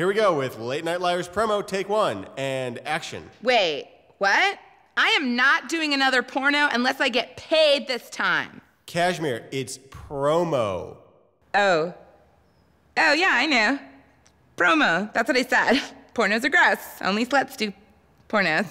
Here we go with Late Night Liars promo, take one, and action. Wait, what? I am not doing another porno unless I get paid this time. Cashmere, it's promo. Oh. Oh, yeah, I know. Promo. That's what I said. Pornos are gross. Only sluts do pornos.